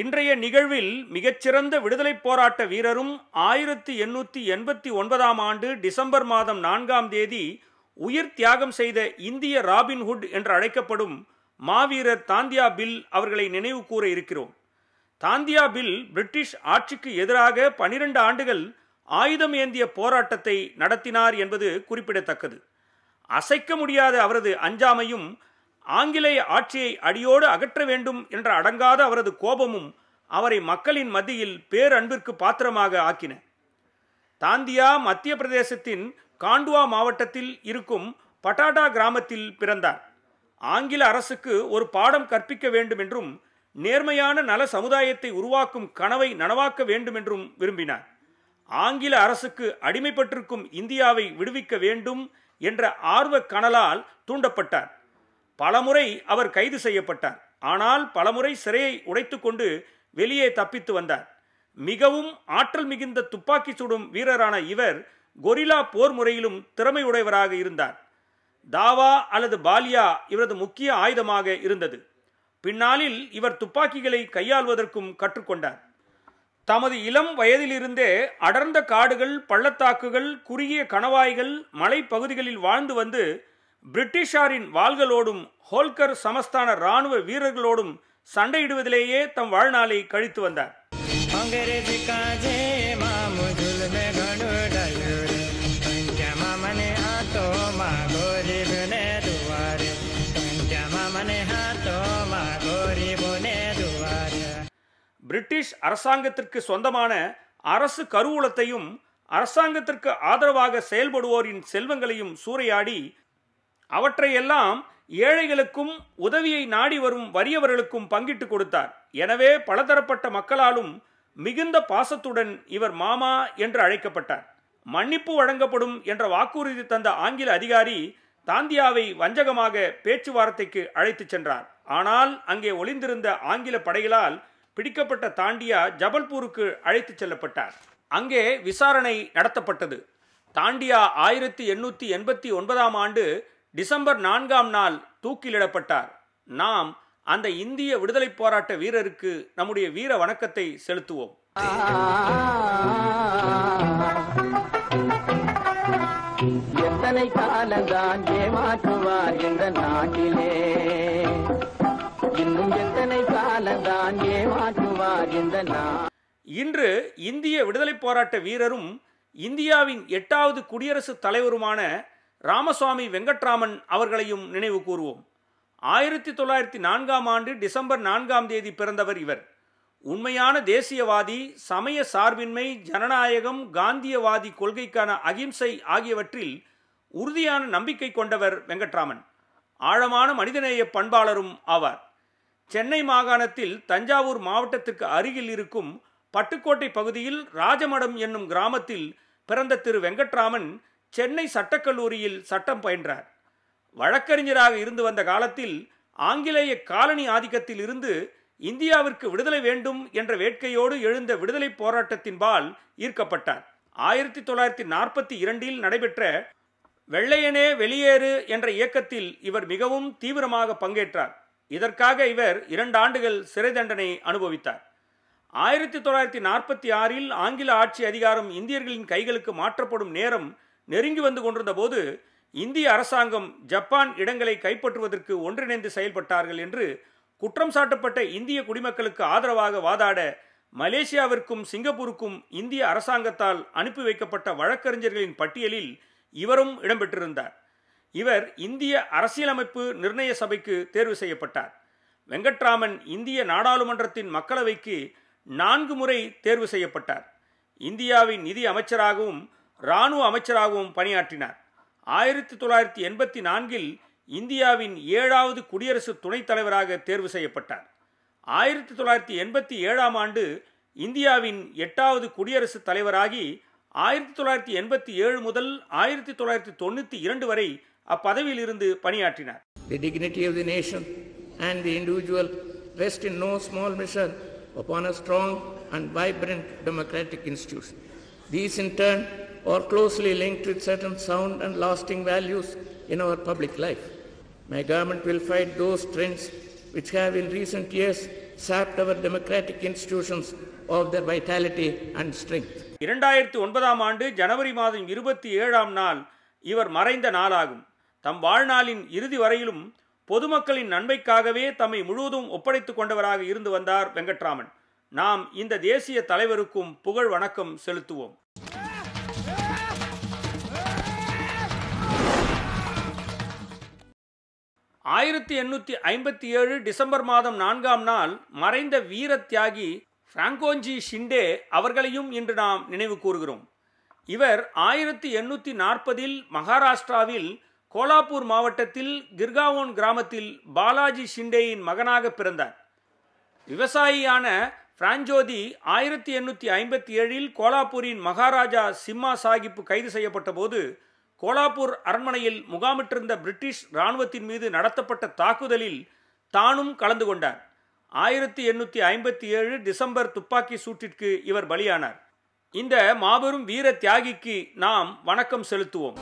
இன்றைய நிகழ்வில் மிகச்சிறந்த விடுதலை போராட்ட வீரரும் ஆயிரத்தி எண்ணூற்றி எண்பத்தி ஒன்பதாம் ஆண்டு டிசம்பர் மாதம் நான்காம் தேதி உயிர் தியாகம் செய்த இந்திய ராபின்ஹுட் என்று அழைக்கப்படும் மாவீரர் தாந்தியா பில் அவர்களை நினைவு கூற இருக்கிறோம். தாந்தியா பில் பிரிட்டிஷ் ஆட்சிக்கு எதிராக பனிரெண்டு ஆண்டுகள் ஆயுதம் ஏந்திய போராட்டத்தை நடத்தினார் என்பது குறிப்பிடத்தக்கது. அசைக்க முடியாத அவரது அஞ்சாமையும் ஆங்கிலேய ஆட்சியை அடியோடு அகற்ற வேண்டும் என்ற அடங்காத அவரது கோபமும் அவரை மக்களின் மத்தியில் பேரன்பிற்கு பாத்திரமாக ஆக்கின. தாந்தியா மத்திய பிரதேசத்தின் காண்டுவா மாவட்டத்தில் இருக்கும் பட்டாடா கிராமத்தில் பிறந்தார். ஆங்கில அரசுக்கு ஒரு பாடம் கற்பிக்க வேண்டும் என்றும் நேர்மையான நல சமுதாயத்தை உருவாக்கும் கனவை நனவாக்க வேண்டும் என்றும் விரும்பினார். ஆங்கில அரசுக்கு அடிமைப்பட்டிருக்கும் இந்தியாவை விடுவிக்க வேண்டும் என்ற ஆர்வ கனலால் தூண்டப்பட்டார். பலமுறை அவர் கைது செய்யப்பட்டார். ஆனால் பலமுறை சிறையை உடைத்துக்கொண்டு வெளியே தப்பித்து வந்தார். மிகவும் ஆற்றல் மிகுந்த துப்பாக்கி சுடும் வீரரான இவர் கொரில்லா போர் முறையிலும் திறமையுடையவராக இருந்தார். தாவா அல்லது பாலியா இவரது முக்கிய ஆயுதமாக இருந்தது. பின்னாளில் இவர் துப்பாக்கிகளை கையாள்வதற்கும் கற்றுக்கொண்டார். தமது இளம் வயதிலிருந்தே அடர்ந்த காடுகள் பள்ளத்தாக்குகள் குறுகிய கணவாய்கள் மலைப்பகுதிகளில் வாழ்ந்து வந்து பிரிட்டிஷாரின் வாள்களோடும் ஹோல்கர் சமஸ்தான ராணுவ வீரர்களோடும் சண்டையிடுவதிலேயே தம் வாழ்நாளை கழித்து வந்தார். பிரிட்டிஷ் அரசாங்கத்திற்கு சொந்தமான அரசு கருவூலத்தையும் அரசாங்கத்திற்கு ஆதரவாக செயல்படுவோரின் செல்வங்களையும் சூறையாடி அவற்றையெல்லாம் ஏழைகளுக்கும் உதவியை நாடி வரும் வறியவர்களுக்கும் பங்கிட்டு கொடுத்தார். எனவே பலதரப்பட்ட மக்களாலும் மிகுந்த பாசத்துடன் இவர் மாமா என்று அழைக்கப்பட்டார். மன்னிப்பு வழங்கப்படும் என்ற வாக்குறுதி தந்த ஆங்கில அதிகாரி தாந்தியாவை வஞ்சகமாக பேச்சுவார்த்தைக்கு அழைத்துச் சென்றார். ஆனால் அங்கே ஒளிந்திருந்த ஆங்கில படைகளால் பிடிக்கப்பட்ட தாண்டியா ஜபல்பூருக்கு அழைத்துச் செல்லப்பட்டார். அங்கே விசாரணை நடத்தப்பட்டது. தாண்டியா ஆயிரத்தி எண்ணூற்றி எண்பத்தி ஒன்பதாம் ஆண்டு டிசம்பர் நான்காம் நாள் தூக்கிலிடப்பட்டார். நாம் அந்த இந்திய விடுதலைப் போராட்ட வீரருக்கு நம்முடைய வீர வணக்கத்தை செலுத்துவோம். எத்தனை காலந்தான் ஏமாற்றுவார் இந்த நாட்டிலே? இன்னும் எத்தனை காலந்தான் ஏமாற்றுவார் இந்த இன்று இந்திய விடுதலைப் போராட்ட வீரரும் இந்தியாவின் எட்டாவது குடியரசுத் தலைவருமான ராமசுவாமி வெங்கட்ராமன் அவர்களையும் நினைவு கூறுவோம் ஆயிரத்தி தொள்ளாயிரத்தி நான்காம் ஆண்டு டிசம்பர் நான்காம் தேதி பிறந்தவர் இவர். உண்மையான தேசியவாதி சமய சார்பின்மை ஜனநாயகம் காந்தியவாதி கொள்கைக்கான அகிம்சை ஆகியவற்றில் உறுதியான நம்பிக்கை கொண்டவர் வெங்கட்ராமன். ஆழமான மனிதநேய பண்பாளரும் ஆவார். சென்னை மாகாணத்தில் தஞ்சாவூர் மாவட்டத்திற்கு அருகில் இருக்கும் பட்டுக்கோட்டை பகுதியில் ராஜமடம் என்னும் கிராமத்தில் பிறந்த திரு வெங்கட்ராமன் சென்னை சட்டக்கல்லூரியில் சட்டம் பயின்றார். வழக்கறிஞராக இருந்து வந்த காலத்தில் ஆங்கிலேய காலனி ஆதிக்கத்தில் இருந்து இந்தியாவிற்கு விடுதலை வேண்டும் என்ற வேட்கையோடு எழுந்த விடுதலை போராட்டத்தின்பால் ஈர்க்கப்பட்டார். ஆயிரத்தி தொள்ளாயிரத்தி நாற்பத்தி இரண்டில் நடைபெற்ற வெள்ளையனே வெளியேறு என்ற இயக்கத்தில் இவர் மிகவும் தீவிரமாக பங்கேற்றார். இதற்காக இவர் இரண்டு ஆண்டுகள் சிறை தண்டனை அனுபவித்தார். ஆயிரத்தி தொள்ளாயிரத்தி நாற்பத்தி ஆறில் ஆங்கில ஆட்சி அதிகாரம் இந்தியர்களின் கைகளுக்கு மாற்றப்படும் நேரம் நெருங்கி வந்து கொண்டிருந்த போது இந்திய அரசாங்கம் ஜப்பான் இடங்களை கைப்பற்றுவதற்கு ஒன்றிணைந்து செயல்பட்டார்கள் என்று குற்றம் சாட்டப்பட்ட இந்திய குடிமக்களுக்கு ஆதரவாக வாதாட மலேசியாவிற்கும் சிங்கப்பூருக்கும் இந்திய அரசாங்கத்தால் அனுப்பி வைக்கப்பட்ட வழக்கறிஞர்களின் பட்டியலில் இவரும் இடம்பெற்றிருந்தார். இவர் இந்திய அரசியலமைப்பு நிர்ணய சபைக்கு தேர்வு செய்யப்பட்டார். வெங்கட்ராமன் இந்திய நாடாளுமன்றத்தின் மக்களவைக்கு நான்கு முறை தேர்வு செய்யப்பட்டார். இந்தியாவின் நிதி அமைச்சராகவும் இராணுவ அமைச்சராகவும் பணியாற்றினார். ஆயிரத்தி தொள்ளாயிரத்தி எண்பத்தி நான்கில் இந்தியாவின் ஏழாவது குடியரசு துணைத் தலைவராக தேர்வு செய்யப்பட்டார். ஆயிரத்தி தொள்ளாயிரத்தி எண்பத்தி ஏழாம் ஆண்டு இந்தியாவின் எட்டாவது குடியரசுத் தலைவராகி ஆயிரத்தி தொள்ளாயிரத்தி எண்பத்தி ஏழு முதல் ஆயிரத்தி தொள்ளாயிரத்தி தொண்ணூற்றி இரண்டு வரை அப்பதவியில் இருந்து பணியாற்றினார். The dignity of the nation and the individual rest in no small measure upon a strong and vibrant democratic institution. These, in turn, or closely linked with certain sound and lasting values in our public life. My government will fight those trends which have in recent years sapped our democratic institutions of their vitality and strength. இரண்டாயிரத்தி ஒன்பதாம் ஆண்டு ஜனவரி மாதம் இருபத்தி ஏழாம் நாள் இவர் மறைந்த நாளாகும் தம் வாழ்நாளின் இறுதி வரையிலும் பொதுமக்களின் நன்மைக்காகவே தம்மை முழுவதும் ஒப்படைத்துக் கொண்டவராக இருந்து வந்தார் வெங்கட்ராமன் நாம் இந்த தேசிய தலைவருக்கும் புகழ் வணக்கம் செலுத்துவோம் ஆயிரத்தி எண்ணூற்றி ஐம்பத்தி ஏழு டிசம்பர் மாதம் நான்காம் நாள் மறைந்த வீர தியாகி பிராங்கோஞ்சி ஷிண்டே அவர்களையும் இன்று நாம் நினைவு கூறுகிறோம். இவர் ஆயிரத்தி எண்ணூற்றி நாற்பதில் மகாராஷ்டிராவில் கோலாப்பூர் மாவட்டத்தில் கிர்காவோன் கிராமத்தில் பாலாஜி ஷிண்டேயின் மகனாக பிறந்தார். விவசாயியான பிராஞ்சோதி ஆயிரத்தி எண்ணூற்றி ஐம்பத்தி ஏழில் கோலாப்பூரின் மகாராஜா சிம்மா சாஹிப் கைது செய்யப்பட்ட போது கோலாப்பூர் அரண்மனையில் முகாமிட்டிருந்த பிரிட்டிஷ் இராணுவத்தின் மீது நடத்தப்பட்ட தாக்குதலில் தானும் கலந்து கொண்டார். ஆயிரத்தி எண்ணூற்றி ஐம்பத்தி ஏழு டிசம்பர் துப்பாக்கி சூட்டிற்கு இவர் பலியானார். இந்த மாபெரும் வீர தியாகிக்கு நாம் வணக்கம் செலுத்துவோம்.